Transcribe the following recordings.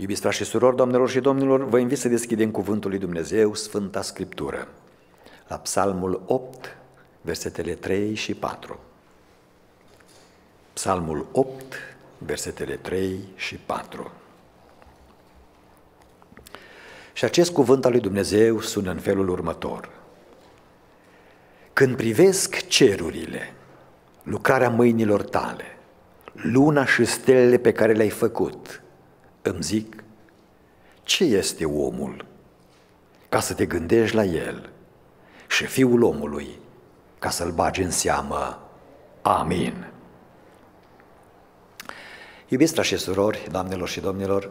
Iubiți frați și surori, doamnelor și domnilor, vă invit să deschidem Cuvântul lui Dumnezeu, Sfânta Scriptură, la Psalmul 8, versetele 3 și 4. Psalmul 8, versetele 3 și 4. Și acest cuvânt al lui Dumnezeu sună în felul următor. Când privesc cerurile, lucrarea mâinilor tale, luna și stelele pe care le-ai făcut, îmi zic, ce este omul ca să te gândești la el și fiul omului ca să-l bagi în seamă. Amin. Iubiți frați și surori, doamnelor și domnilor,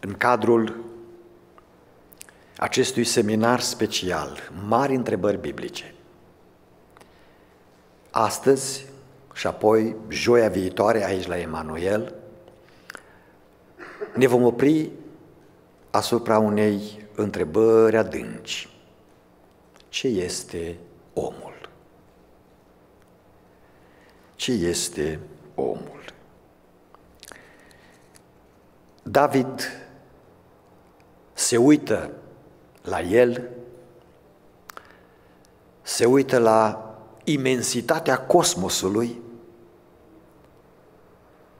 în cadrul acestui seminar special, mari întrebări biblice, astăzi și apoi joia viitoare aici la Emanuel, ne vom opri asupra unei întrebări adânci. Ce este omul? Ce este omul? David se uită la el, se uită la imensitatea cosmosului,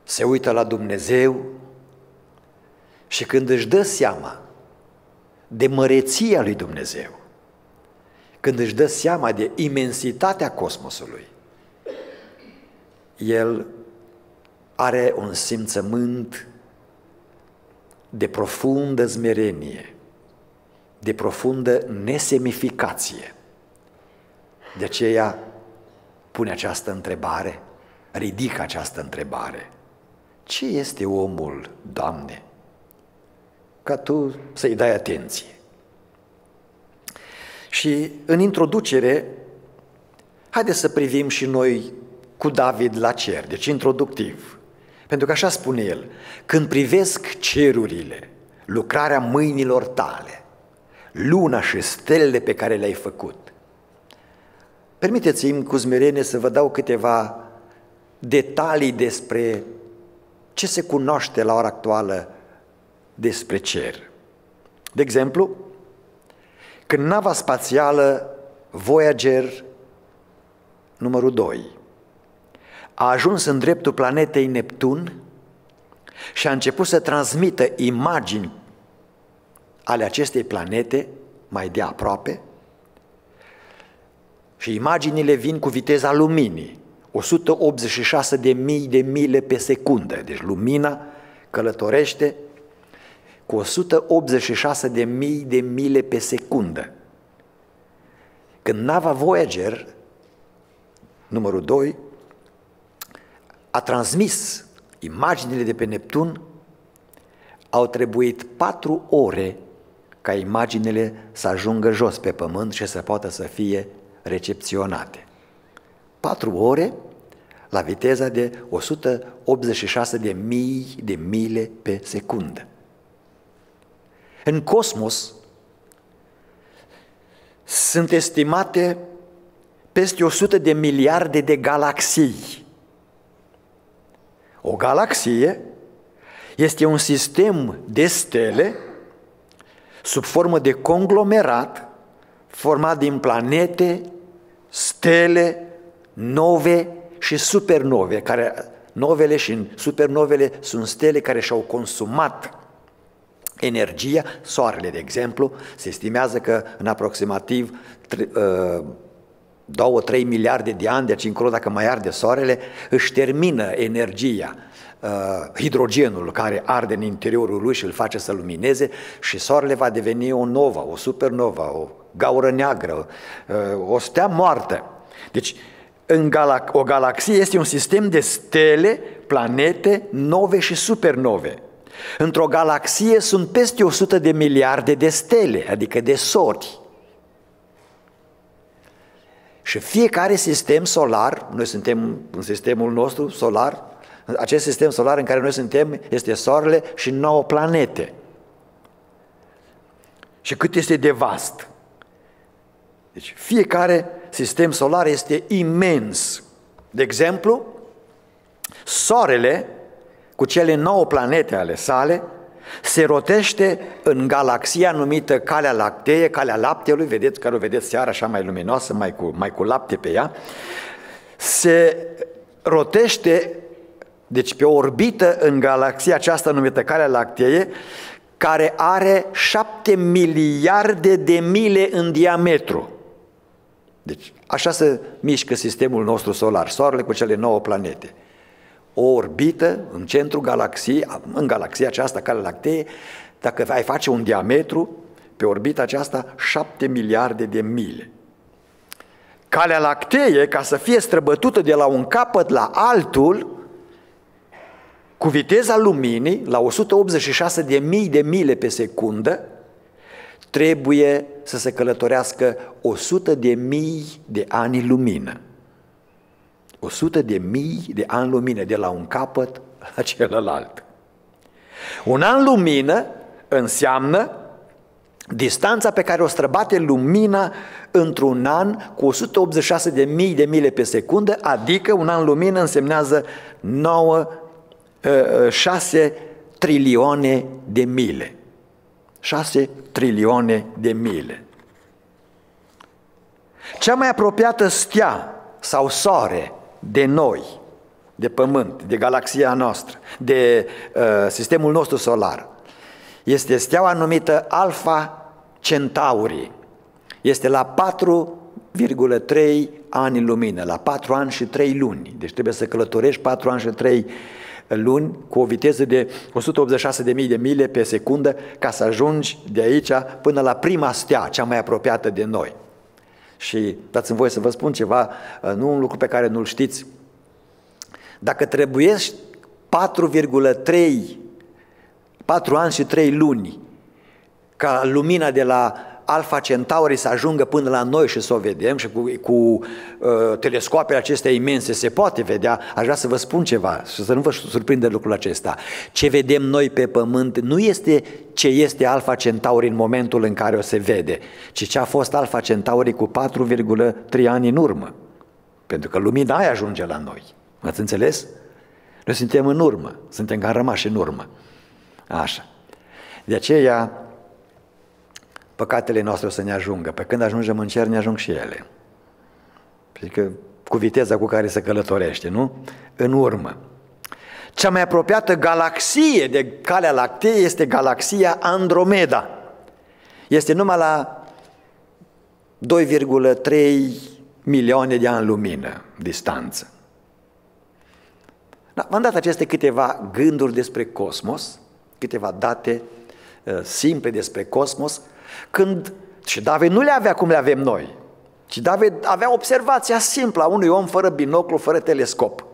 se uită la Dumnezeu și când își dă seama de măreția lui Dumnezeu, când își dă seama de imensitatea cosmosului, el are un simțământ de profundă zmerenie, de profundă nesemificație. De aceea pune această întrebare, ridică această întrebare. Ce este omul, Doamne? Ca Tu să-i dai atenție. Și în introducere, haideți să privim și noi cu David la cer, deci introductiv. Pentru că așa spune el, când privesc cerurile, lucrarea mâinilor tale, luna și stelele pe care le-ai făcut, Permiteți-mi cu zmerenie să vă dau câteva detalii despre ce se cunoaște la ora actuală despre cer. De exemplu, când nava spațială Voyager numărul 2 a ajuns în dreptul planetei Neptun și a început să transmită imagini ale acestei planete mai de aproape, și imaginile vin cu viteza luminii, 186 de mii de mile pe secundă. Deci lumina călătorește cu 186 de mii de mile pe secundă. Când nava Voyager, numărul 2, a transmis imaginile de pe Neptun, au trebuit patru ore ca imaginele să ajungă jos pe pământ și să poată să fie recepționate. Patru ore la viteza de 186 de mii de mile pe secundă. În cosmos sunt estimate peste 100 de miliarde de galaxii. O galaxie este un sistem de stele sub formă de conglomerat format din planete, stele, nove și supernove, care novele și supernovele sunt stele care și-au consumat energia, soarele, de exemplu, se estimează că în aproximativ 2-3 uh, miliarde de ani, deci încolo dacă mai arde soarele, își termină energia, uh, hidrogenul care arde în interiorul lui și îl face să lumineze și soarele va deveni o novă, o supernova, o gaură neagră, uh, o stea moartă. Deci, în galac- o galaxie este un sistem de stele, planete, nove și supernove. Într-o galaxie sunt peste 100 de miliarde de stele, adică de sori. Și fiecare sistem solar, noi suntem în sistemul nostru solar, acest sistem solar în care noi suntem este Soarele și nouă planete. Și cât este de vast. Deci fiecare sistem solar este imens. De exemplu, Soarele, cu cele nouă planete ale sale, se rotește în galaxia numită Calea Lactee, Calea Laptelui, vedeți, care o vedeți seara așa mai luminoasă, mai cu, mai cu lapte pe ea, se rotește, deci pe o orbită în galaxia aceasta numită Calea Lactee, care are șapte miliarde de mile în diametru. Deci așa se mișcă sistemul nostru solar, Soarele cu cele nouă planete. O orbită în centrul galaxiei, în galaxia aceasta, Calea Lactee, dacă ai face un diametru, pe orbita aceasta, șapte miliarde de mile. Calea lactee, ca să fie străbătută de la un capăt la altul, cu viteza luminii, la 186 de mii de mile pe secundă, trebuie să se călătorească 100 de mii de ani lumină. 100 de mii de ani lumină, de la un capăt la celălalt. Un an lumină înseamnă distanța pe care o străbate lumina într-un an cu 186 de mii de mile pe secundă, adică un an lumină însemnează 9, 6 ă, ă, trilioane de mile. 6 trilioane de mile. Cea mai apropiată stea sau soare de noi, de Pământ, de galaxia noastră, de uh, sistemul nostru solar, este steaua numită Alpha Centauri. Este la 4,3 ani lumină, la 4 ani și 3 luni. Deci trebuie să călătorești 4 ani și 3 luni cu o viteză de 186.000 de mile pe secundă ca să ajungi de aici până la prima stea, cea mai apropiată de noi. Și dați-mi voie să vă spun ceva, nu un lucru pe care nu-l știți. Dacă trebuiești 4,3 4 ani și 3 luni ca lumina de la Alfa Centauri să ajungă până la noi și să o vedem și cu, cu uh, telescoapele acestea imense se poate vedea, aș vrea să vă spun ceva și să nu vă surprinde lucrul acesta. Ce vedem noi pe Pământ nu este ce este Alfa Centauri în momentul în care o se vede, ci ce a fost Alfa Centauri cu 4,3 ani în urmă. Pentru că lumina aia ajunge la noi. Ați înțeles? Noi suntem în urmă, suntem ca rămași în urmă. Așa. De aceea, păcatele noastre o să ne ajungă. Pe când ajungem în cer, ne ajung și ele. Adică cu viteza cu care se călătorește, nu? În urmă. Cea mai apropiată galaxie de Calea Lactee este galaxia Andromeda. Este numai la 2,3 milioane de ani lumină distanță. Da, v-am dat aceste câteva gânduri despre cosmos, câteva date uh, simple despre cosmos, când și David nu le avea cum le avem noi, ci David avea observația simplă a unui om fără binoclu, fără telescop.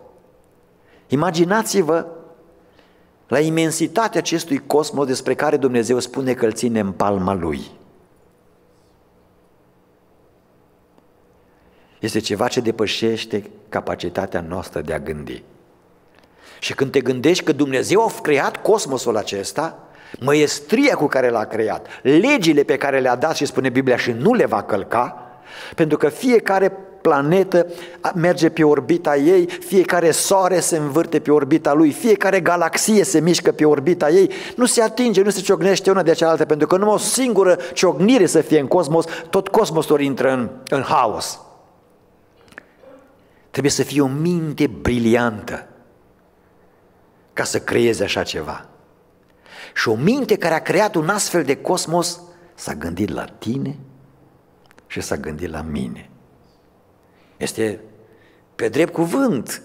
Imaginați-vă la imensitatea acestui cosmos despre care Dumnezeu spune că îl ține în palma lui. Este ceva ce depășește capacitatea noastră de a gândi. Și când te gândești că Dumnezeu a creat cosmosul acesta, măiestria cu care l-a creat, legile pe care le-a dat și spune Biblia și nu le va călca, pentru că fiecare planetă merge pe orbita ei, fiecare soare se învârte pe orbita lui, fiecare galaxie se mișcă pe orbita ei, nu se atinge, nu se ciocnește una de cealaltă, pentru că numai o singură ciocnire să fie în cosmos, tot cosmosul intră în, în haos. Trebuie să fie o minte briliantă ca să creeze așa ceva. Și o minte care a creat un astfel de cosmos s-a gândit la tine și s-a gândit la mine. Este pe drept cuvânt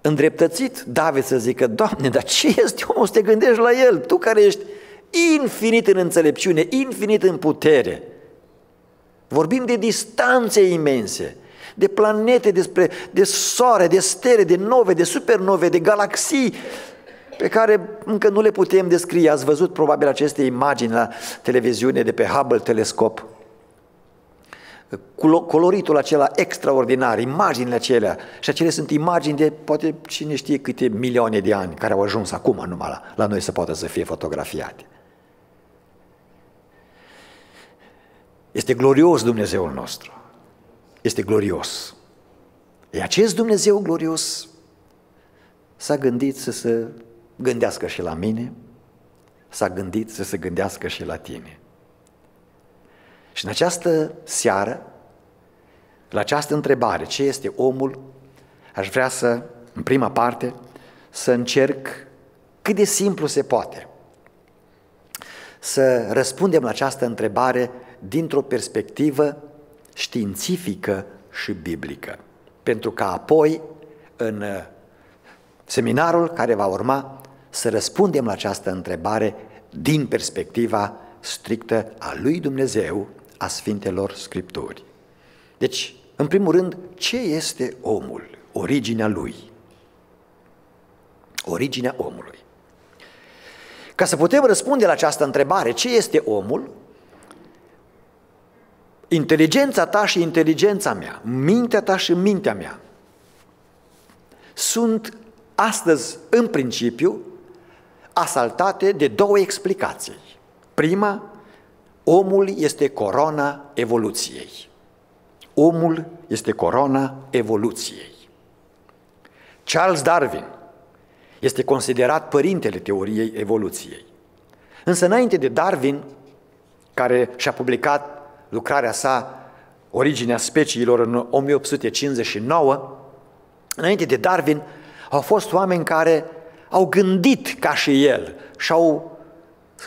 îndreptățit David să zică, Doamne, dar ce este omul să te gândești la el? Tu care ești infinit în înțelepciune, infinit în putere. Vorbim de distanțe imense, de planete, despre, de soare, de stele, de nove, de supernove, de galaxii pe care încă nu le putem descrie. Ați văzut probabil aceste imagini la televiziune de pe Hubble telescop. Coloritul acela extraordinar, imaginile acelea. Și acelea sunt imagini de poate cine știe câte milioane de ani care au ajuns acum numai la, la noi să poată să fie fotografiate. Este glorios Dumnezeul nostru este glorios. E acest Dumnezeu glorios s-a gândit să se gândească și la mine, s-a gândit să se gândească și la tine. Și în această seară, la această întrebare, ce este omul, aș vrea să, în prima parte, să încerc cât de simplu se poate să răspundem la această întrebare dintr-o perspectivă științifică și biblică. Pentru ca apoi, în seminarul care va urma, să răspundem la această întrebare din perspectiva strictă a lui Dumnezeu, a Sfintelor Scripturi. Deci, în primul rând, ce este omul? Originea lui. Originea omului. Ca să putem răspunde la această întrebare, ce este omul? Inteligența ta și inteligența mea, mintea ta și mintea mea, sunt astăzi, în principiu, asaltate de două explicații. Prima, omul este corona evoluției. Omul este corona evoluției. Charles Darwin este considerat părintele teoriei evoluției. Însă înainte de Darwin, care și-a publicat lucrarea sa Originea speciilor în 1859, înainte de Darwin, au fost oameni care au gândit ca și el și au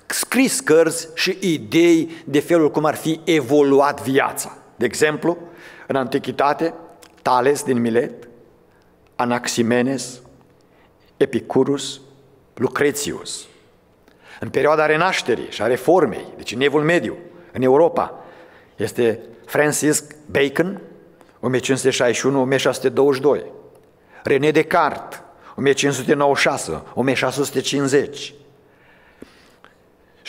scris cărți și idei de felul cum ar fi evoluat viața. De exemplu, în Antichitate, Tales din Milet, Anaximenes, Epicurus, Lucretius. În perioada renașterii și a reformei, deci în evul mediu, în Europa, este Francis Bacon, 1561-1622, René Descartes, 1596-1650,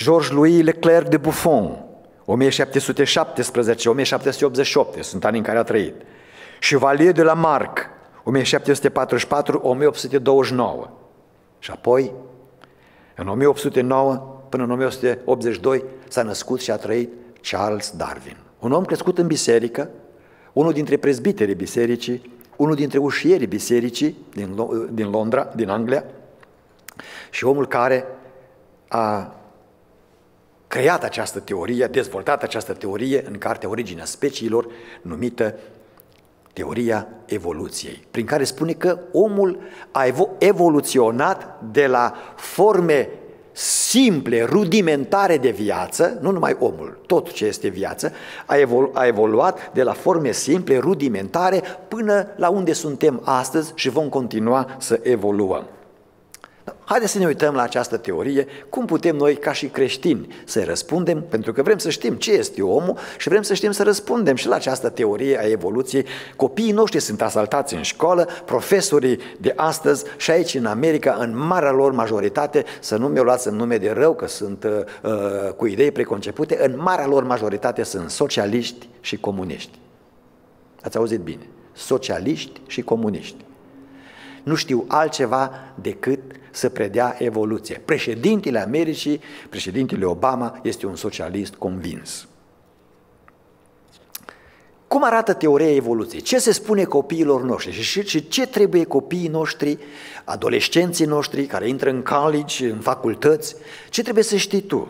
Georges-Louis Leclerc de Buffon, 1717-1788, sunt anii în care a trăit, Chevalier de la Marc, 1744-1829. Și apoi, în 1809 până în 1882, s-a născut și a trăit Charles Darwin. Un om crescut în biserică, unul dintre prezbiterii bisericii, unul dintre ușierii bisericii din, din Londra, din Anglia, și omul care a creat această teorie, a dezvoltat această teorie în cartea Originea Speciilor, numită teoria evoluției, prin care spune că omul a evoluționat de la forme simple, rudimentare de viață, nu numai omul, tot ce este viață, a, evolu- a evoluat de la forme simple, rudimentare, până la unde suntem astăzi și vom continua să evoluăm. Haideți să ne uităm la această teorie, cum putem noi ca și creștini să răspundem, pentru că vrem să știm ce este omul și vrem să știm să răspundem și la această teorie a evoluției. Copiii noștri sunt asaltați în școală, profesorii de astăzi și aici în America, în marea lor majoritate, să nu mi-o luați în nume de rău, că sunt uh, uh, cu idei preconcepute, în marea lor majoritate sunt socialiști și comuniști. Ați auzit bine? Socialiști și comuniști. Nu știu altceva decât să predea evoluție. Președintele Americii, președintele Obama, este un socialist convins. Cum arată teoria evoluției? Ce se spune copiilor noștri și, și ce trebuie copiii noștri, adolescenții noștri care intră în college, în facultăți, ce trebuie să știi tu?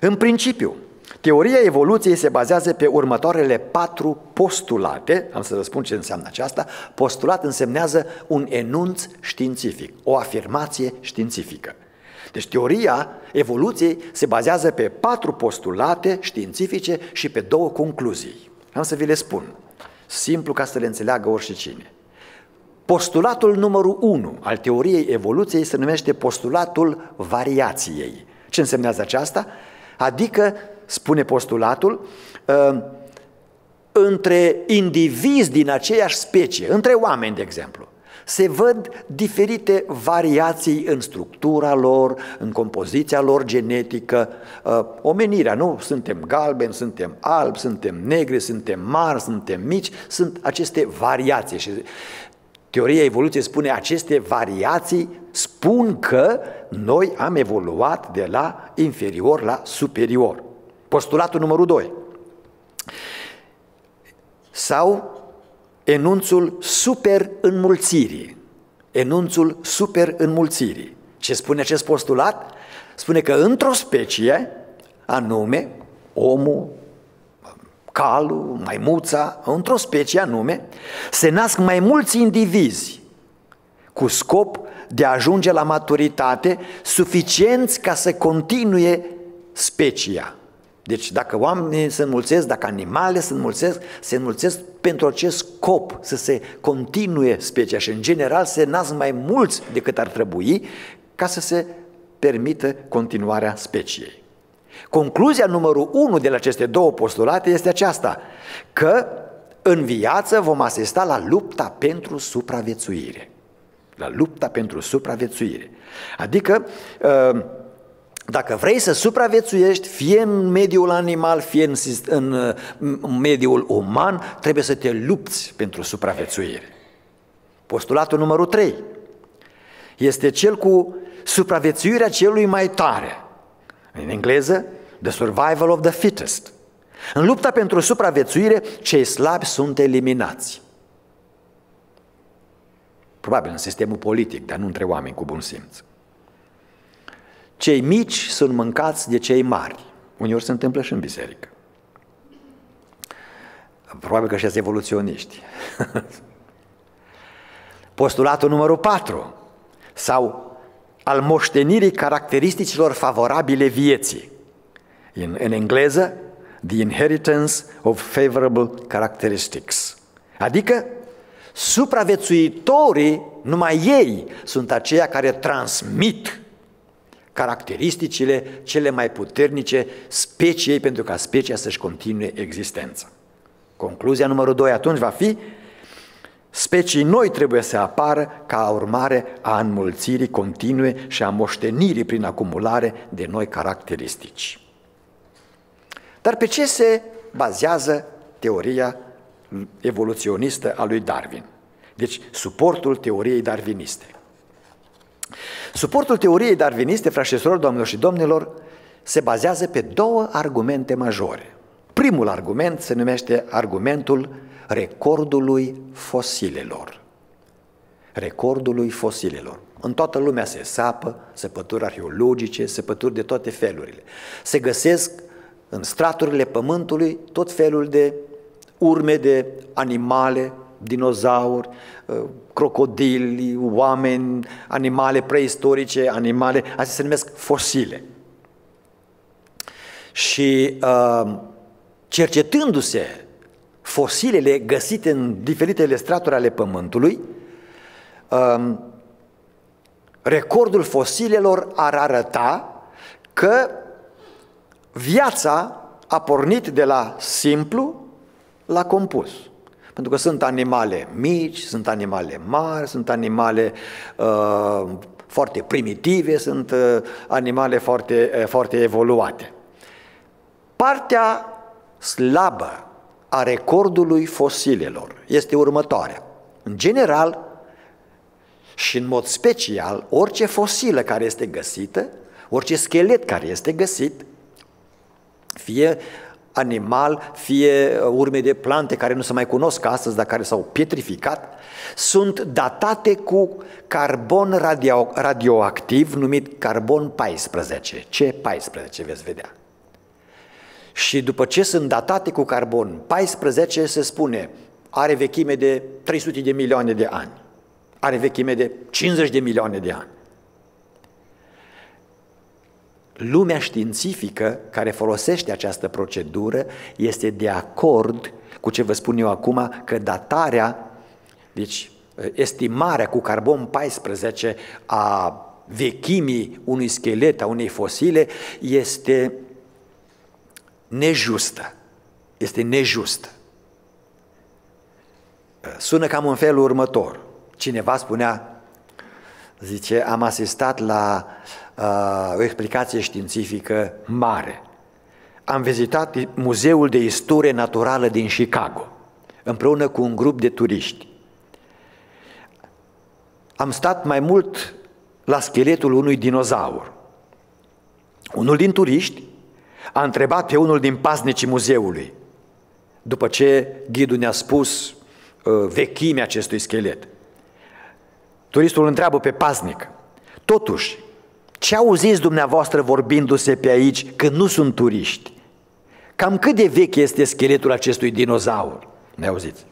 În principiu, Teoria evoluției se bazează pe următoarele patru postulate, am să răspund ce înseamnă aceasta, postulat însemnează un enunț științific, o afirmație științifică. Deci teoria evoluției se bazează pe patru postulate științifice și pe două concluzii. Am să vi le spun, simplu ca să le înțeleagă oricine. Postulatul numărul 1 al teoriei evoluției se numește postulatul variației. Ce însemnează aceasta? Adică spune postulatul, ă, între indivizi din aceeași specie, între oameni, de exemplu, se văd diferite variații în structura lor, în compoziția lor genetică, ă, omenirea, nu? Suntem galbeni, suntem albi, suntem negri, suntem mari, suntem mici, sunt aceste variații și teoria evoluției spune aceste variații spun că noi am evoluat de la inferior la superior. Postulatul numărul 2. Sau enunțul super înmulțirii. Enunțul super înmulțirii. Ce spune acest postulat? spune că într-o specie, anume, omul, calul, maimuța, într-o specie anume, se nasc mai mulți indivizi cu scop de a ajunge la maturitate suficienți ca să continue specia. Deci dacă oamenii se înmulțesc, dacă animale se înmulțesc, se înmulțesc pentru acest scop, să se continue specia și în general se nasc mai mulți decât ar trebui ca să se permită continuarea speciei. Concluzia numărul unu de la aceste două postulate este aceasta, că în viață vom asista la lupta pentru supraviețuire. La lupta pentru supraviețuire. Adică, uh, dacă vrei să supraviețuiești, fie în mediul animal, fie în, în, în mediul uman, trebuie să te lupți pentru supraviețuire. Postulatul numărul 3 este cel cu supraviețuirea celui mai tare. În engleză, the survival of the fittest. În lupta pentru supraviețuire, cei slabi sunt eliminați. Probabil în sistemul politic, dar nu între oameni cu bun simț. Cei mici sunt mâncați de cei mari. Uneori se întâmplă și în biserică. Probabil că și evoluționiști. Postulatul numărul 4 sau al moștenirii caracteristicilor favorabile vieții. În, în engleză, the inheritance of favorable characteristics. Adică, supraviețuitorii, numai ei sunt aceia care transmit caracteristicile cele mai puternice speciei pentru ca specia să-și continue existența. Concluzia numărul 2 atunci va fi Specii noi trebuie să apară ca urmare a înmulțirii continue și a moștenirii prin acumulare de noi caracteristici. Dar pe ce se bazează teoria evoluționistă a lui Darwin? Deci, suportul teoriei darwiniste. Suportul teoriei darwiniste, frașesorilor, domnilor și domnilor, se bazează pe două argumente majore. Primul argument se numește argumentul recordului fosilelor. Recordului fosilelor. În toată lumea se sapă săpături arheologice, săpături de toate felurile. Se găsesc în straturile pământului tot felul de urme de animale, dinozauri, uh, crocodili, oameni, animale preistorice, animale, astea se numesc fosile. Și uh, cercetându-se fosilele găsite în diferitele straturi ale Pământului, uh, recordul fosilelor ar arăta că viața a pornit de la simplu la compus. Pentru că sunt animale mici, sunt animale mari, sunt animale uh, foarte primitive, sunt uh, animale foarte, uh, foarte evoluate. Partea slabă a recordului fosilelor este următoarea. În general și în mod special, orice fosilă care este găsită, orice schelet care este găsit, fie animal, fie uh, urme de plante care nu se mai cunosc astăzi, dar care s-au pietrificat, sunt datate cu carbon radio, radioactiv numit carbon 14. Ce 14 veți vedea? Și după ce sunt datate cu carbon 14, se spune are vechime de 300 de milioane de ani, are vechime de 50 de milioane de ani lumea științifică care folosește această procedură este de acord cu ce vă spun eu acum, că datarea, deci estimarea cu carbon 14 a vechimii unui schelet, a unei fosile, este nejustă. Este nejustă. Sună cam în felul următor. Cineva spunea, zice, am asistat la uh, o explicație științifică mare. Am vizitat Muzeul de Istorie Naturală din Chicago, împreună cu un grup de turiști. Am stat mai mult la scheletul unui dinozaur. Unul din turiști a întrebat pe unul din pasnicii muzeului, după ce ghidul ne-a spus uh, vechimea acestui schelet. Turistul îl întreabă pe pasnic, totuși, Ce auziți dumneavoastră vorbindu-se pe aici când nu sunt turiști? Cam cât de vechi este scheletul acestui dinozaur? Ne auziți?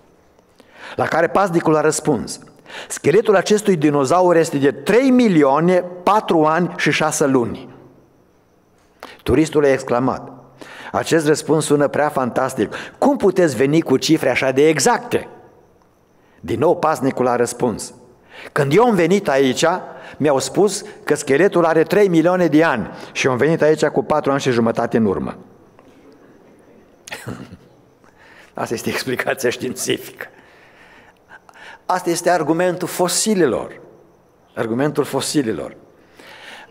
La care pasnicul a răspuns, scheletul acestui dinozaur este de 3 milioane, 4 ani și 6 luni. Turistul a exclamat, acest răspuns sună prea fantastic. Cum puteți veni cu cifre așa de exacte? Din nou pasnicul a răspuns, când eu am venit aici, mi-au spus că scheletul are 3 milioane de ani și am venit aici cu 4 ani și jumătate în urmă. Asta este explicația științifică. Asta este argumentul fosililor. Argumentul fosililor.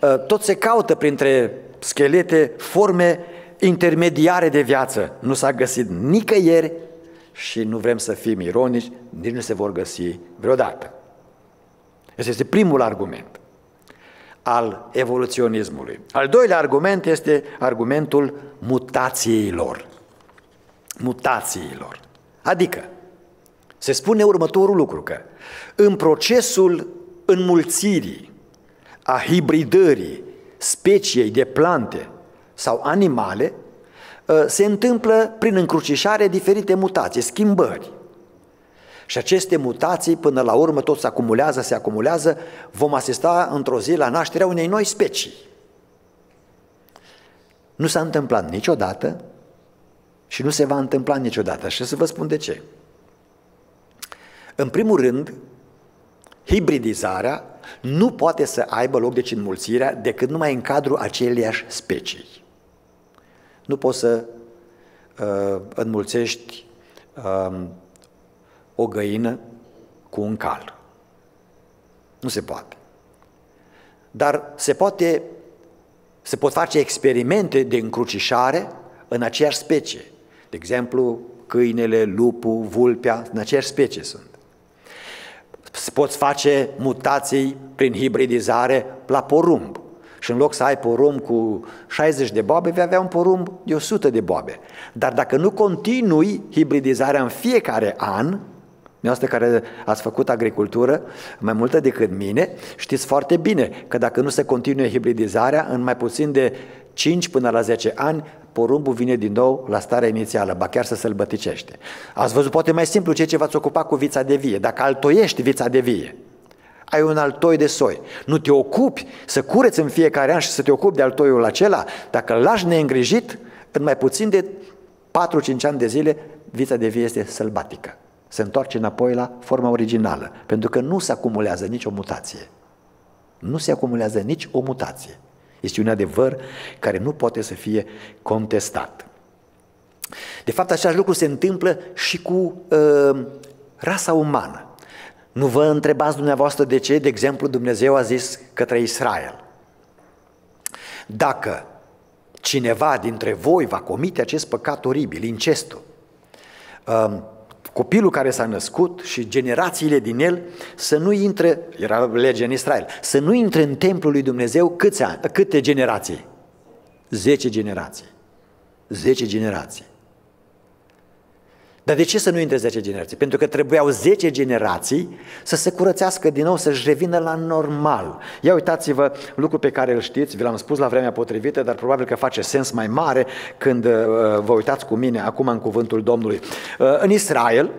Ă, tot se caută printre schelete forme intermediare de viață. Nu s-a găsit nicăieri și nu vrem să fim ironici, nici nu se vor găsi vreodată. Este este primul argument al evoluționismului. Al doilea argument este argumentul mutațiilor. Mutațiilor. Adică, se spune următorul lucru, că în procesul înmulțirii, a hibridării speciei de plante sau animale, ă, se întâmplă prin încrucișare diferite mutații, schimbări. Și aceste mutații, până la urmă, tot se acumulează, se acumulează, vom asista într-o zi la nașterea unei noi specii. Nu s-a întâmplat niciodată și nu se va întâmpla niciodată. Și să vă spun de ce. În primul rând, hibridizarea nu poate să aibă loc, deci înmulțirea, decât numai în cadrul aceleiași specii. Nu poți să uh, înmulțești uh, o găină cu un cal. Nu se poate. Dar se poate, se pot face experimente de încrucișare în aceeași specie. De exemplu, câinele, lupul, vulpea, în aceeași specie sunt. Se pot face mutații prin hibridizare la porumb. Și în loc să ai porumb cu 60 de boabe, vei avea un porumb de 100 de boabe. Dar dacă nu continui hibridizarea în fiecare an, Noastră care ați făcut agricultură mai multă decât mine, știți foarte bine că dacă nu se continue hibridizarea, în mai puțin de 5 până la 10 ani, porumbul vine din nou la starea inițială, ba chiar să sălbăticește. Ați văzut poate mai simplu ce ce v-ați ocupat cu vița de vie. Dacă altoiești vița de vie, ai un altoi de soi. Nu te ocupi să cureți în fiecare an și să te ocupi de altoiul acela, dacă îl lași neîngrijit, în mai puțin de 4-5 ani de zile, vița de vie este sălbatică se întoarce înapoi la forma originală, pentru că nu se acumulează nicio mutație. Nu se acumulează nici o mutație. Este un adevăr care nu poate să fie contestat. De fapt, același lucru se întâmplă și cu uh, rasa umană. Nu vă întrebați dumneavoastră de ce, de exemplu, Dumnezeu a zis către Israel. Dacă cineva dintre voi va comite acest păcat oribil, incestul, uh, copilul care s-a născut și generațiile din el să nu intre, era legea în Israel, să nu intre în templul lui Dumnezeu câți ani, câte generații? Zece generații. Zece generații. Dar de ce să nu intre 10 generații? Pentru că trebuiau 10 generații să se curățească din nou, să-și revină la normal. Ia uitați-vă lucru pe care îl știți, vi l-am spus la vremea potrivită, dar probabil că face sens mai mare când uh, vă uitați cu mine acum în cuvântul Domnului. Uh, în Israel,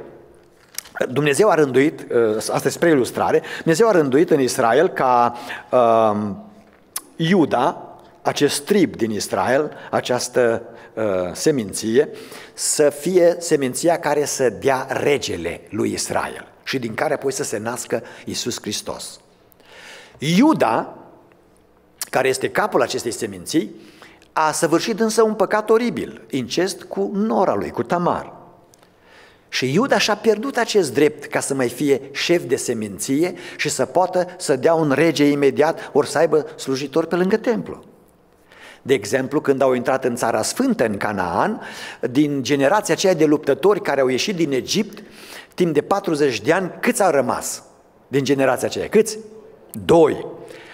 Dumnezeu a rânduit, uh, asta e spre ilustrare, Dumnezeu a rânduit în Israel ca uh, Iuda, acest trib din Israel, această uh, seminție, să fie seminția care să dea regele lui Israel și din care apoi să se nască Isus Hristos. Iuda, care este capul acestei seminții, a săvârșit însă un păcat oribil, incest cu nora lui, cu Tamar. Și Iuda și-a pierdut acest drept ca să mai fie șef de seminție și să poată să dea un rege imediat, ori să aibă slujitori pe lângă templu. De exemplu, când au intrat în Țara Sfântă, în Canaan, din generația aceea de luptători care au ieșit din Egipt, timp de 40 de ani, câți au rămas din generația aceea? Câți? Doi.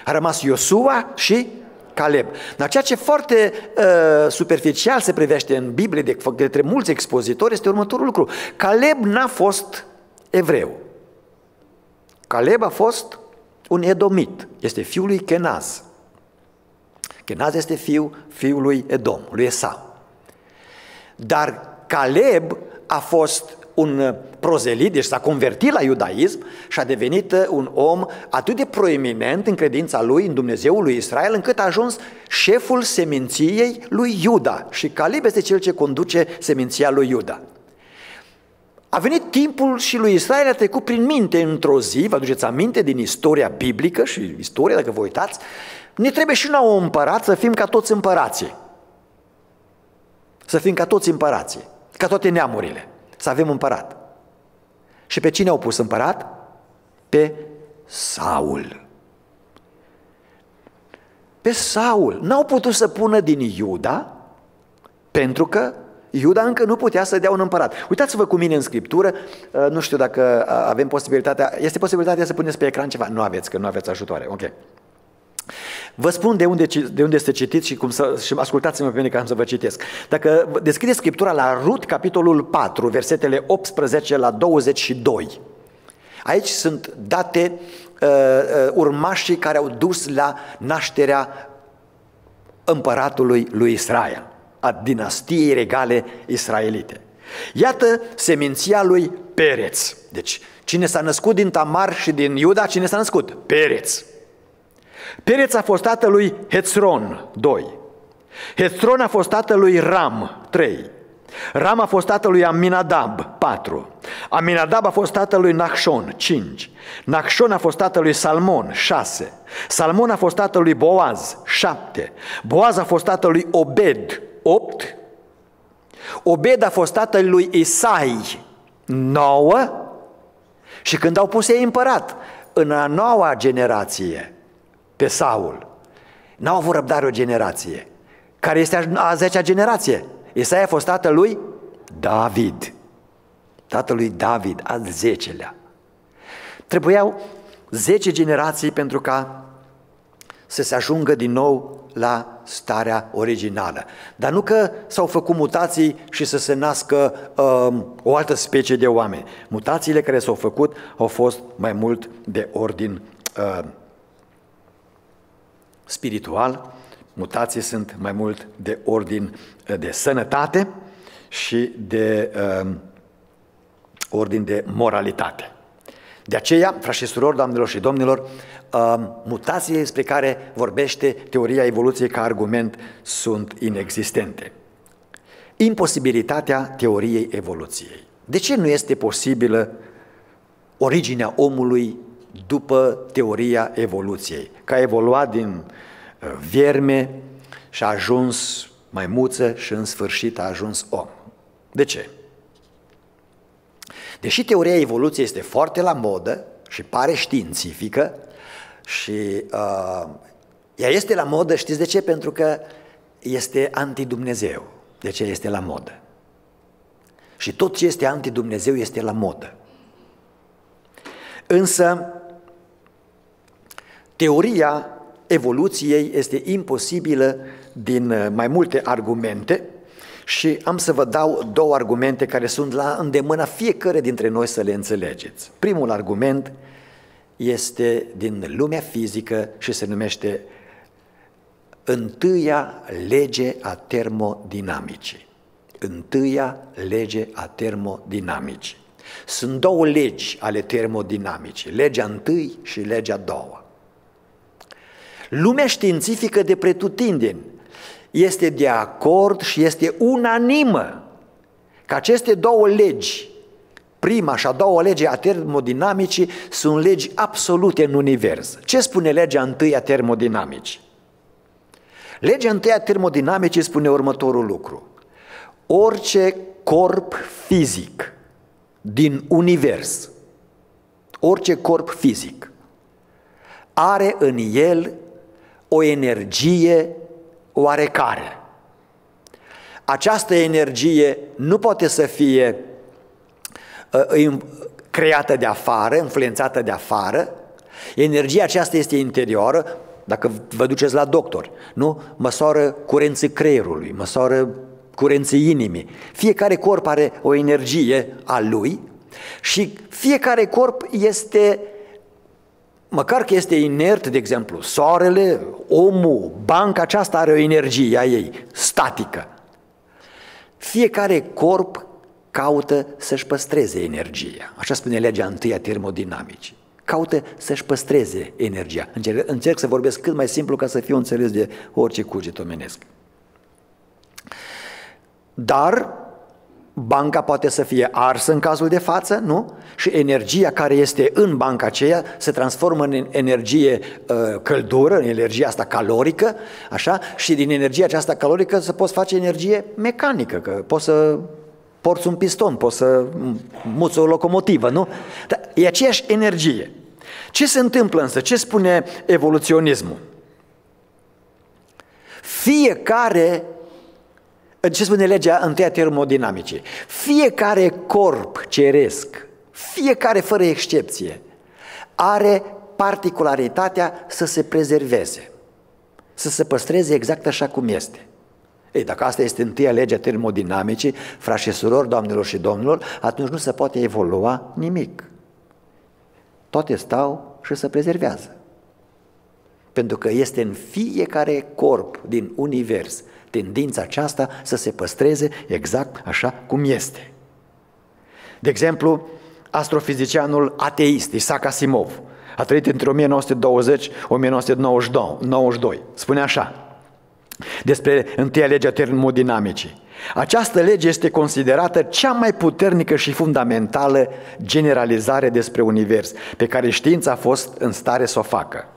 A rămas Iosua și Caleb. Dar ceea ce foarte uh, superficial se privește în Biblie de către mulți expozitori este următorul lucru. Caleb n-a fost evreu. Caleb a fost un edomit, este fiul lui Kenaz. Chenaz este fiu fiului Edom, lui Esau. Dar Caleb a fost un prozelit, deci s-a convertit la iudaism și a devenit un om atât de proeminent în credința lui, în Dumnezeul lui Israel, încât a ajuns șeful seminției lui Iuda. Și Caleb este cel ce conduce seminția lui Iuda. A venit timpul și lui Israel a trecut prin minte într-o zi, vă aduceți aminte din istoria biblică și istoria, dacă vă uitați, ne trebuie și nouă împărat să fim ca toți împărații. Să fim ca toți împărații, ca toate neamurile, să avem împărat. Și pe cine au pus împărat? Pe Saul. Pe Saul. N-au putut să pună din Iuda pentru că Iuda încă nu putea să dea un împărat. Uitați-vă cu mine în Scriptură, uh, nu știu dacă uh, avem posibilitatea, este posibilitatea să puneți pe ecran ceva? Nu aveți, că nu aveți ajutoare, ok. Vă spun de unde, de unde este citit și, cum să, și ascultați-mă pe mine ca să vă citesc. Dacă deschideți Scriptura la Rut, capitolul 4, versetele 18 la 22, aici sunt date uh, uh, urmașii care au dus la nașterea împăratului lui Israel, a dinastiei regale israelite. Iată seminția lui Pereț. Deci, cine s-a născut din Tamar și din Iuda, cine s-a născut? Pereț. Pereț a fost tatălui Hețron, 2. Hețron a fost tatălui Ram, 3. Ram a fost tatălui Aminadab, 4. Aminadab a fost tatălui Nachshon, 5. Nachshon a fost tatălui Salmon, 6. Salmon a fost tatălui Boaz, 7. Boaz a fost tatălui Obed, 8. Obed a fost tatăl lui Isai, 9. Și când au pus ei împărat, în a noua generație, pe Saul. N-au avut răbdare o generație. Care este a zecea generație? Isaia a fost tatăl lui David. Tatălui David, al zecelea. Trebuiau zece generații pentru ca să se ajungă din nou la starea originală. Dar nu că s-au făcut mutații și să se nască um, o altă specie de oameni. Mutațiile care s-au făcut au fost mai mult de ordin uh, spiritual, mutații sunt mai mult de ordin uh, de sănătate și de uh, ordin de moralitate. De aceea, frați și surori, doamnelor și domnilor, uh, mutațiile despre care vorbește teoria evoluției ca argument sunt inexistente. Imposibilitatea teoriei evoluției. De ce nu este posibilă originea omului după teoria evoluției, că a evoluat din uh, vierme și a ajuns maimuță și în sfârșit a ajuns om. De ce? Deși teoria evoluției este foarte la modă și pare științifică și uh, ea este la modă, știți de ce? Pentru că este anti-Dumnezeu. De ce este la modă? Și tot ce este anti-Dumnezeu este la modă. Însă, Teoria evoluției este imposibilă din uh, mai multe argumente și am să vă dau două argumente care sunt la îndemâna fiecare dintre noi să le înțelegeți. Primul argument este din lumea fizică și se numește întâia lege a termodinamicii. Întâia lege a termodinamicii. Sunt două legi ale termodinamicii, legea întâi și legea a doua. Lumea științifică de pretutindeni este de acord și este unanimă că aceste două legi, prima și a doua lege a termodinamicii, sunt legi absolute în univers. Ce spune legea întâi a termodinamicii? Legea întâi a termodinamicii spune următorul lucru. Orice corp fizic din univers, orice corp fizic, are în el o energie oarecare. Această energie nu poate să fie uh, creată de afară, influențată de afară. Energia aceasta este interioară, dacă vă duceți la doctor, nu? Măsoară curenții creierului, măsoară curenții inimii. Fiecare corp are o energie a lui și fiecare corp este măcar că este inert, de exemplu, soarele, omul, banca aceasta are o energie a ei, statică. Fiecare corp caută să-și păstreze energia. Așa spune legea întâi a termodinamicii. Caută să-și păstreze energia. Încerc, încerc să vorbesc cât mai simplu ca să fiu înțeles de orice cuget omenesc. Dar banca poate să fie arsă în cazul de față, nu? Și energia care este în banca aceea se transformă în energie uh, căldură, în energia asta calorică, așa? Și din energia aceasta calorică să poți face energie mecanică, că poți să porți un piston, poți să muți o locomotivă, nu? Dar e aceeași energie. Ce se întâmplă însă? Ce spune evoluționismul? Fiecare ce spune legea întâia termodinamicii? Fiecare corp ceresc, fiecare fără excepție, are particularitatea să se prezerveze, să se păstreze exact așa cum este. Ei, dacă asta este întâia legea termodinamicii, frați și surori, doamnelor și domnilor, atunci nu se poate evolua nimic. Toate stau și se prezervează. Pentru că este în fiecare corp din univers tendința aceasta să se păstreze exact așa cum este. De exemplu, astrofizicianul ateist Isaac Asimov a trăit între 1920-1992. Spune așa, despre întâia legea termodinamicii. Această lege este considerată cea mai puternică și fundamentală generalizare despre univers, pe care știința a fost în stare să o facă.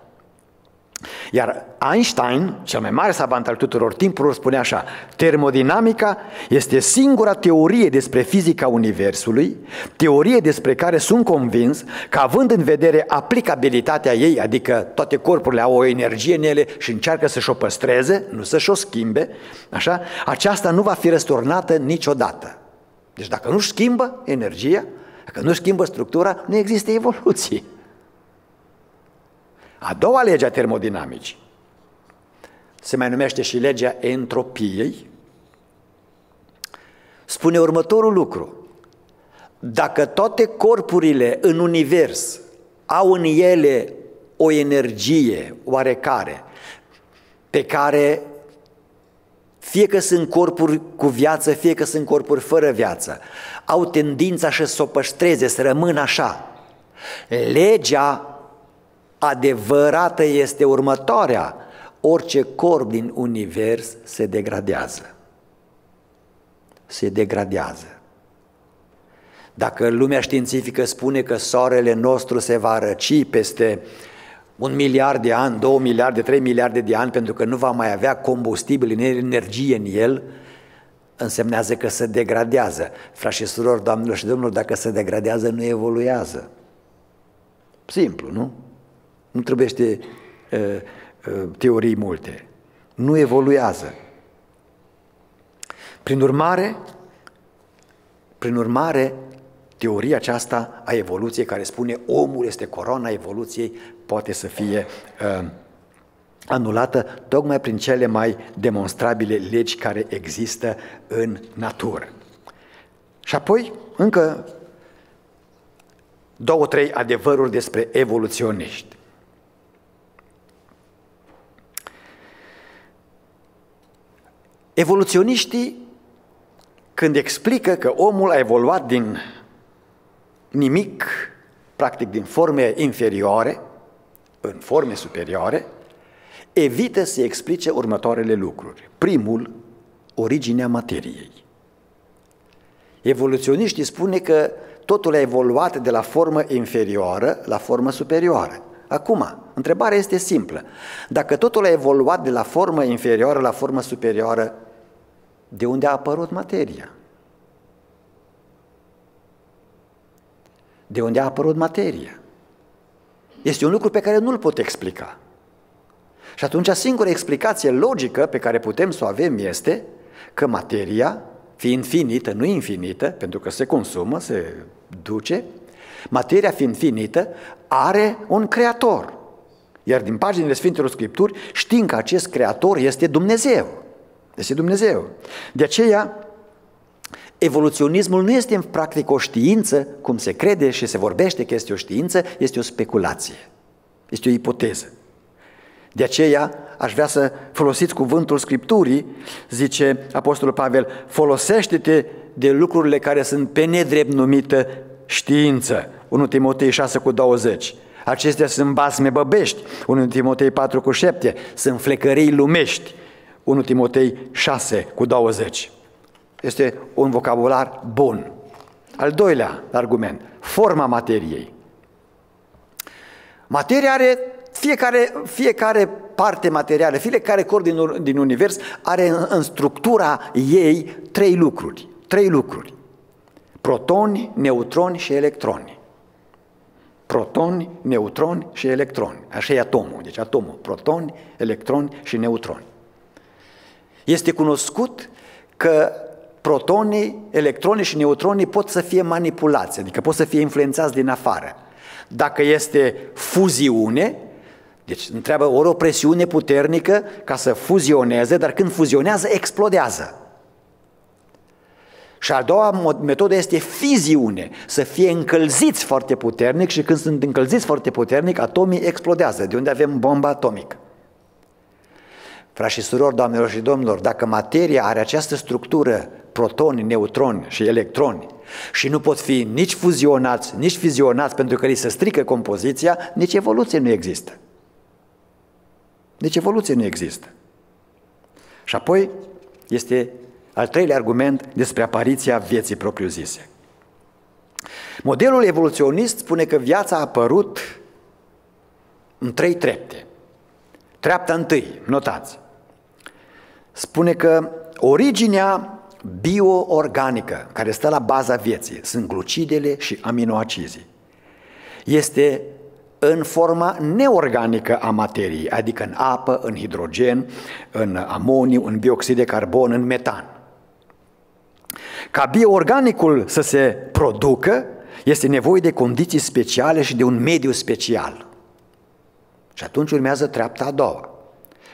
Iar Einstein, cel mai mare savant al tuturor timpurilor, spune așa, termodinamica este singura teorie despre fizica Universului, teorie despre care sunt convins că având în vedere aplicabilitatea ei, adică toate corpurile au o energie în ele și încearcă să-și o păstreze, nu să-și o schimbe, așa, aceasta nu va fi răsturnată niciodată. Deci dacă nu schimbă energia, dacă nu schimbă structura, nu există evoluție. A doua lege a termodinamicii se mai numește și legea entropiei, spune următorul lucru. Dacă toate corpurile în univers au în ele o energie oarecare pe care fie că sunt corpuri cu viață, fie că sunt corpuri fără viață, au tendința să o păstreze, să rămână așa. Legea adevărată este următoarea. Orice corp din univers se degradează. Se degradează. Dacă lumea științifică spune că soarele nostru se va răci peste un miliard de ani, două miliarde, trei miliarde de ani, pentru că nu va mai avea combustibil, energie în el, însemnează că se degradează. Frați și surori, doamnelor și domnilor, dacă se degradează, nu evoluează. Simplu, nu? Nu trebuiește uh, uh, teorii multe. Nu evoluează. Prin urmare, prin urmare, teoria aceasta a evoluției care spune omul este corona evoluției poate să fie uh, anulată tocmai prin cele mai demonstrabile legi care există în natură. Și apoi, încă două, trei adevăruri despre evoluționiști. Evoluționiștii, când explică că omul a evoluat din nimic, practic din forme inferioare, în forme superioare, evită să explice următoarele lucruri. Primul, originea materiei. Evoluționiștii spune că totul a evoluat de la formă inferioară la formă superioară. Acum, întrebarea este simplă. Dacă totul a evoluat de la formă inferioară la formă superioară, de unde a apărut materia? De unde a apărut materia? Este un lucru pe care nu-l pot explica. Și atunci singura explicație logică pe care putem să o avem este că materia, fiind finită, nu infinită, pentru că se consumă, se duce, materia fiind finită, are un creator. Iar din paginile Sfintelor Scripturi știm că acest creator este Dumnezeu. Este Dumnezeu. De aceea, evoluționismul nu este în practic o știință, cum se crede și se vorbește că este o știință, este o speculație. Este o ipoteză. De aceea aș vrea să folosiți cuvântul Scripturii, zice Apostolul Pavel, folosește-te de lucrurile care sunt pe nedrept numită știință. 1 Timotei 6 cu 20. Acestea sunt basme băbești. 1 Timotei 4 cu 7. Sunt flecării lumești. 1 Timotei 6 cu 20. Este un vocabular bun. Al doilea argument, forma materiei. Materia are fiecare, fiecare parte materială, fiecare corp din, din univers are în, în structura ei trei lucruri. Trei lucruri. Protoni, neutroni și electroni. Protoni, neutroni și electroni. Așa e atomul. Deci atomul, protoni, electroni și neutroni. Este cunoscut că protonii, electronii și neutronii pot să fie manipulați, adică pot să fie influențați din afară. Dacă este fuziune, deci întreabă ori o presiune puternică ca să fuzioneze, dar când fuzionează, explodează. Și a doua metodă este fiziune, să fie încălziți foarte puternic și când sunt încălziți foarte puternic, atomii explodează, de unde avem bomba atomică. Frați și surori, doamnelor și domnilor, dacă materia are această structură, protoni, neutroni și electroni, și nu pot fi nici fuzionați, nici fizionați pentru că li se strică compoziția, nici evoluție nu există. Deci evoluție nu există. Și apoi este al treilea argument despre apariția vieții propriu-zise. Modelul evoluționist spune că viața a apărut în trei trepte. Treapta întâi, notați, spune că originea bioorganică care stă la baza vieții sunt glucidele și aminoacizii. Este în forma neorganică a materiei, adică în apă, în hidrogen, în amoniu, în bioxid de carbon, în metan. Ca bioorganicul să se producă, este nevoie de condiții speciale și de un mediu special. Și atunci urmează treapta a doua.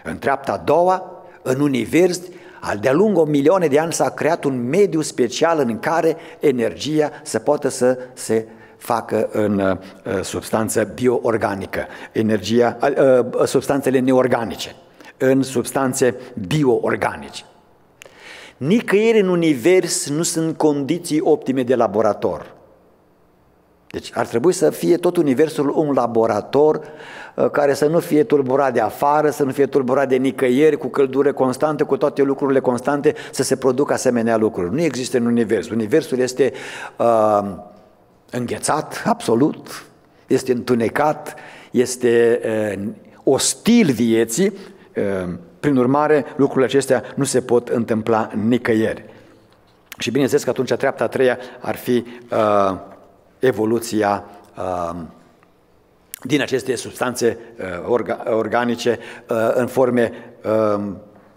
În treapta a doua, în univers, al de-a lungul milioane de ani s-a creat un mediu special în care energia să poată să se facă în uh, substanță bioorganică, energia, uh, uh, substanțele neorganice, în substanțe bioorganice. Nicăieri în univers nu sunt condiții optime de laborator. Deci ar trebui să fie tot universul un laborator uh, care să nu fie tulburat de afară, să nu fie tulburat de nicăieri, cu căldură constantă, cu toate lucrurile constante, să se producă asemenea lucruri. Nu există în univers. Universul este uh, înghețat, absolut, este întunecat, este uh, ostil vieții, uh, prin urmare, lucrurile acestea nu se pot întâmpla nicăieri. Și bineînțeles că atunci treapta a treia ar fi uh, evoluția uh, din aceste substanțe uh, orga, organice uh, în forme uh,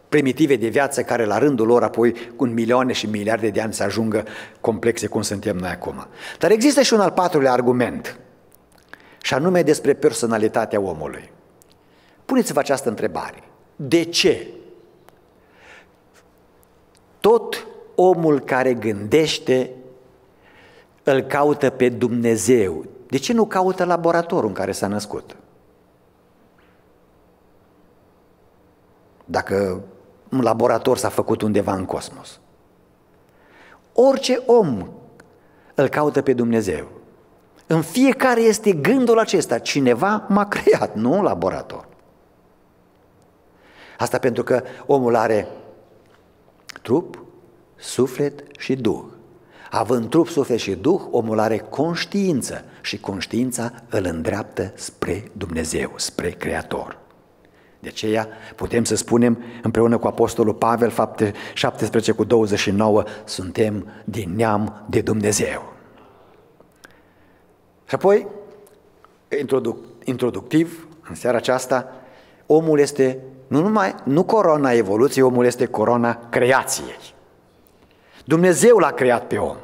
primitive de viață care la rândul lor apoi cu milioane și miliarde de ani să ajungă complexe cum suntem noi acum. Dar există și un al patrulea argument și anume despre personalitatea omului. Puneți-vă această întrebare. De ce? Tot omul care gândește îl caută pe Dumnezeu. De ce nu caută laboratorul în care s-a născut? Dacă un laborator s-a făcut undeva în cosmos. Orice om îl caută pe Dumnezeu. În fiecare este gândul acesta. Cineva m-a creat, nu un laborator. Asta pentru că omul are trup, suflet și duh. Având trup, suflet și duh, omul are conștiință și conștiința îl îndreaptă spre Dumnezeu, spre Creator. De aceea putem să spunem împreună cu Apostolul Pavel, fapte 17 cu 29, suntem din neam de Dumnezeu. Și apoi, introduc, introductiv, în seara aceasta, omul este nu numai, nu corona evoluției, omul este corona creației. Dumnezeu l-a creat pe om.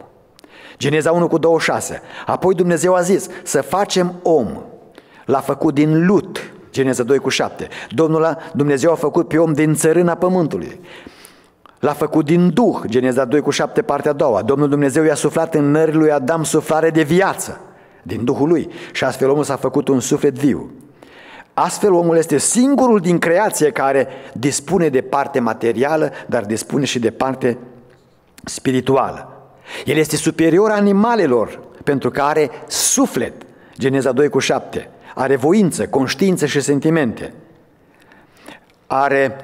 Geneza 1 cu 26. Apoi Dumnezeu a zis să facem om. L-a făcut din lut. Geneza 2 cu 7. Domnul a, Dumnezeu a făcut pe om din țărâna pământului. L-a făcut din duh. Geneza 2 cu 7, partea a doua. Domnul Dumnezeu i-a suflat în nările lui Adam suflare de viață din Duhul lui și astfel omul s-a făcut un suflet viu. Astfel, omul este singurul din creație care dispune de parte materială, dar dispune și de parte spirituală. El este superior animalelor, pentru că are suflet, Geneza 2 cu 7, are voință, conștiință și sentimente. Are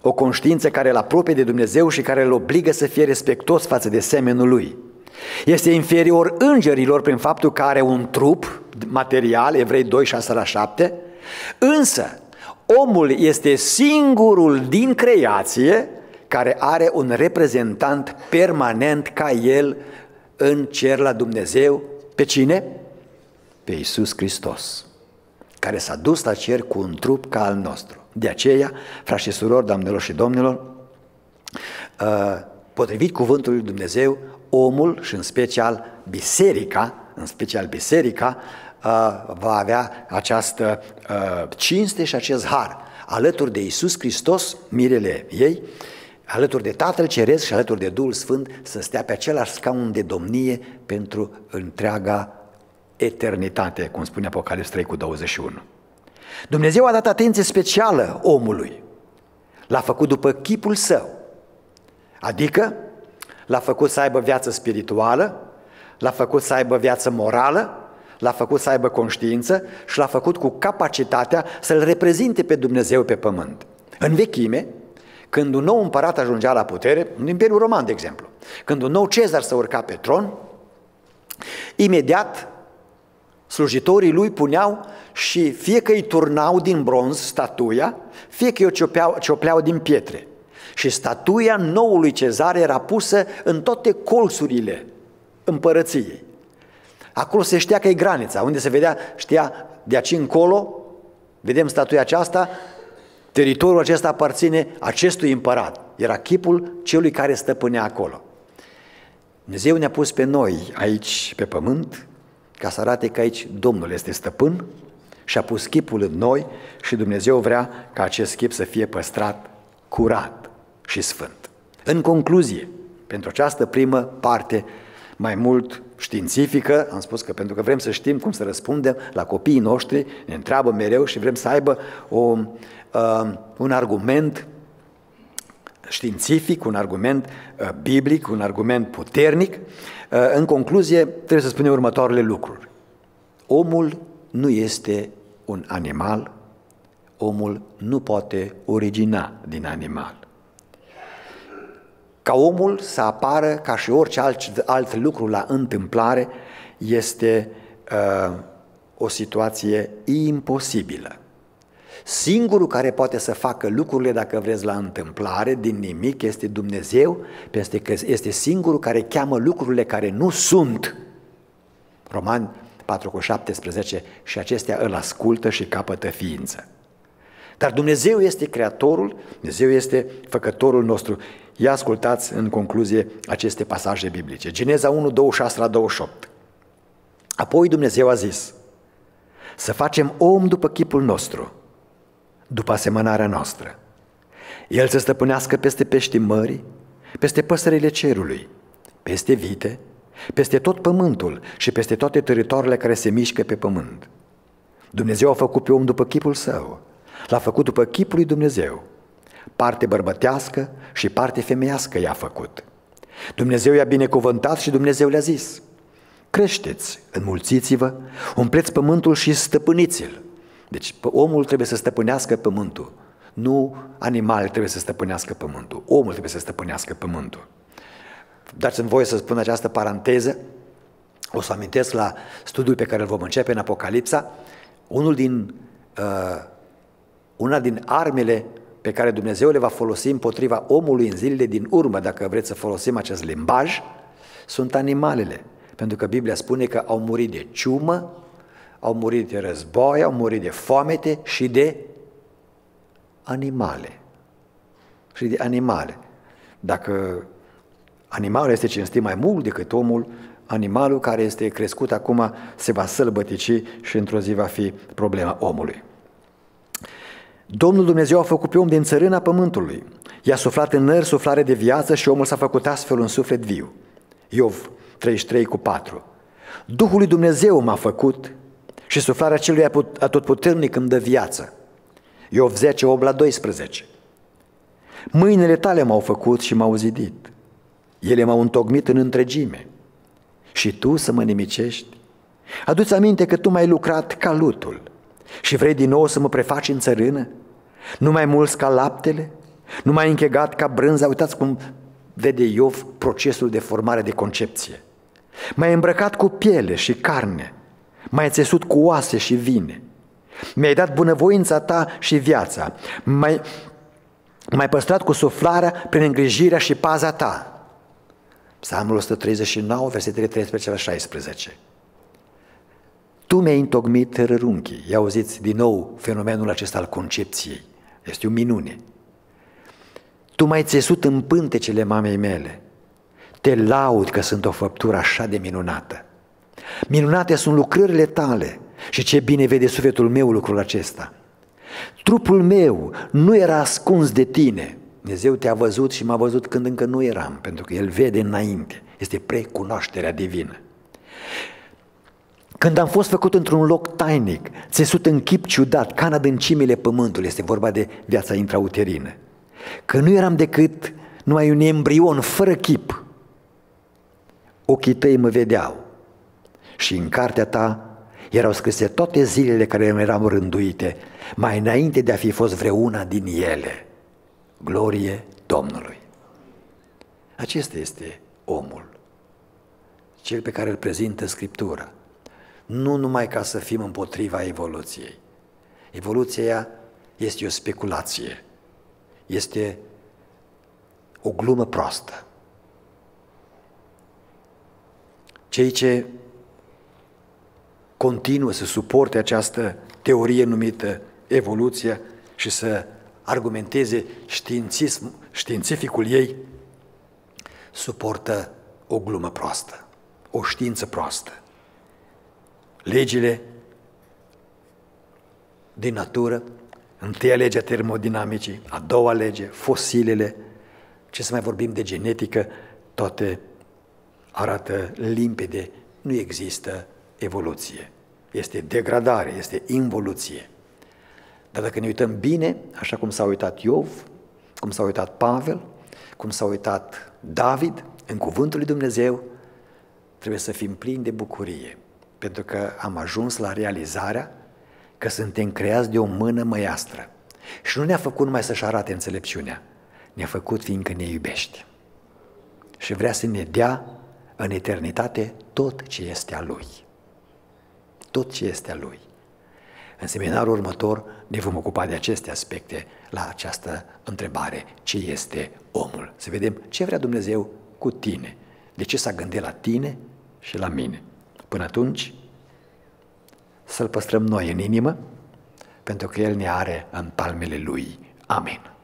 o conștiință care îl apropie de Dumnezeu și care îl obligă să fie respectos față de semenul lui. Este inferior îngerilor prin faptul că are un trup material, Evrei 2, 6 la 7, însă omul este singurul din creație care are un reprezentant permanent ca el în cer la Dumnezeu. Pe cine? Pe Iisus Hristos, care s-a dus la cer cu un trup ca al nostru. De aceea, frați și surori, doamnelor și domnilor, uh, potrivit cuvântului Dumnezeu, omul și în special biserica, în special biserica, uh, va avea această uh, cinste și acest har alături de Isus Hristos, mirele ei, alături de Tatăl Ceresc și alături de Duhul Sfânt să stea pe același scaun de domnie pentru întreaga eternitate, cum spune Apocalips 3 cu 21. Dumnezeu a dat atenție specială omului. L-a făcut după chipul său. Adică l-a făcut să aibă viață spirituală, l-a făcut să aibă viață morală, l-a făcut să aibă conștiință și l-a făcut cu capacitatea să-L reprezinte pe Dumnezeu pe pământ. În vechime, când un nou împărat ajungea la putere, în Imperiul Roman, de exemplu, când un nou cezar să urca pe tron, imediat slujitorii lui puneau și fie că îi turnau din bronz statuia, fie că îi ciopleau, ciopleau din pietre. Și statuia noului cezar era pusă în toate colțurile împărăției. Acolo se știa că e granița, unde se vedea, știa de aici încolo, vedem statuia aceasta, teritoriul acesta aparține acestui împărat. Era chipul celui care stăpânea acolo. Dumnezeu ne-a pus pe noi aici, pe pământ, ca să arate că aici Domnul este stăpân și a pus chipul în noi și Dumnezeu vrea ca acest chip să fie păstrat curat și sfânt. În concluzie, pentru această primă parte mai mult științifică, am spus că pentru că vrem să știm cum să răspundem la copiii noștri, ne întreabă mereu și vrem să aibă o, uh, un argument științific, un argument uh, biblic, un argument puternic. Uh, în concluzie, trebuie să spunem următoarele lucruri. Omul nu este un animal, omul nu poate origina din animal. Ca omul să apară ca și orice alt, alt lucru la întâmplare este uh, o situație imposibilă. Singurul care poate să facă lucrurile, dacă vreți, la întâmplare, din nimic, este Dumnezeu, pentru că este singurul care cheamă lucrurile care nu sunt. Roman 4 cu 17 și acestea îl ascultă și capătă ființă. Dar Dumnezeu este Creatorul, Dumnezeu este Făcătorul nostru. Ia ascultați în concluzie aceste pasaje biblice. Geneza 1, 26 la 28. Apoi Dumnezeu a zis, să facem om după chipul nostru, după asemănarea noastră. El să stăpânească peste peștii mării, peste păsările cerului, peste vite, peste tot pământul și peste toate teritoriile care se mișcă pe pământ. Dumnezeu a făcut pe om după chipul său, l-a făcut după chipul lui Dumnezeu. Parte bărbătească și parte femeiască i-a făcut. Dumnezeu i-a binecuvântat și Dumnezeu le-a zis, creșteți, înmulțiți-vă, umpleți pământul și stăpâniți-l. Deci omul trebuie să stăpânească pământul, nu animalele trebuie să stăpânească pământul, omul trebuie să stăpânească pământul. Dați-mi voie să spun această paranteză, o să amintesc la studiul pe care îl vom începe în Apocalipsa, unul din, uh, una din armele pe care Dumnezeu le va folosi împotriva omului în zilele din urmă, dacă vreți să folosim acest limbaj, sunt animalele. Pentru că Biblia spune că au murit de ciumă, au murit de război, au murit de foamete și de animale. Și de animale. Dacă animalul este cinstit mai mult decât omul, animalul care este crescut acum se va sălbătici și într-o zi va fi problema omului. Domnul Dumnezeu a făcut pe om din țărâna pământului. I-a suflat în nări suflare de viață și omul s-a făcut astfel un suflet viu. Iov 33 cu 4. Duhul lui Dumnezeu m-a făcut și suflarea celui atotputernic îmi dă viață. Iov 10, 8 la 12. Mâinile tale m-au făcut și m-au zidit. Ele m-au întocmit în întregime. Și tu să mă nimicești? Aduți aminte că tu m-ai lucrat ca lutul și vrei din nou să mă prefaci în țărână? Nu mai mulți ca laptele? Nu mai închegat ca brânza? Uitați cum vede Iov procesul de formare de concepție. M-ai îmbrăcat cu piele și carne, m-ai țesut cu oase și vine. Mi-ai dat bunăvoința ta și viața, m-ai, m-ai păstrat cu suflarea prin îngrijirea și paza ta. Psalmul 139, versetele 13 la 16. Tu mi-ai întocmit rărunchii. Ia auziți din nou fenomenul acesta al concepției. Este o minune. Tu m-ai țesut în pântecele mamei mele. Te laud că sunt o făptură așa de minunată. Minunate sunt lucrările tale și ce bine vede sufletul meu lucrul acesta. Trupul meu nu era ascuns de tine. Dumnezeu te-a văzut și m-a văzut când încă nu eram, pentru că El vede înainte. Este precunoașterea divină. Când am fost făcut într-un loc tainic, țesut în chip ciudat, ca în adâncimile pământului, este vorba de viața intrauterină. Că nu eram decât numai un embrion fără chip. Ochii tăi mă vedeau și în cartea ta erau scrise toate zilele care îmi erau rânduite, mai înainte de a fi fost vreuna din ele. Glorie Domnului! Acesta este omul, cel pe care îl prezintă Scriptura. Nu numai ca să fim împotriva evoluției. Evoluția este o speculație, este o glumă proastă. Cei ce continuă să suporte această teorie numită evoluția și să argumenteze științism, științificul ei, suportă o glumă proastă, o știință proastă. Legile din natură, întâia legea termodinamicii, a doua lege, fosilele, ce să mai vorbim de genetică, toate arată limpede, nu există evoluție. Este degradare, este involuție. Dar dacă ne uităm bine, așa cum s-a uitat Iov, cum s-a uitat Pavel, cum s-a uitat David, în cuvântul lui Dumnezeu, trebuie să fim plini de bucurie, pentru că am ajuns la realizarea că suntem creați de o mână măiastră. Și nu ne-a făcut numai să-și arate înțelepciunea, ne-a făcut fiindcă ne iubește. Și vrea să ne dea în eternitate tot ce este a Lui. Tot ce este a Lui. În seminarul următor ne vom ocupa de aceste aspecte la această întrebare. Ce este omul? Să vedem ce vrea Dumnezeu cu tine. De ce s-a gândit la tine și la mine. Până atunci, să-L păstrăm noi în inimă, pentru că El ne are în palmele Lui. Amin.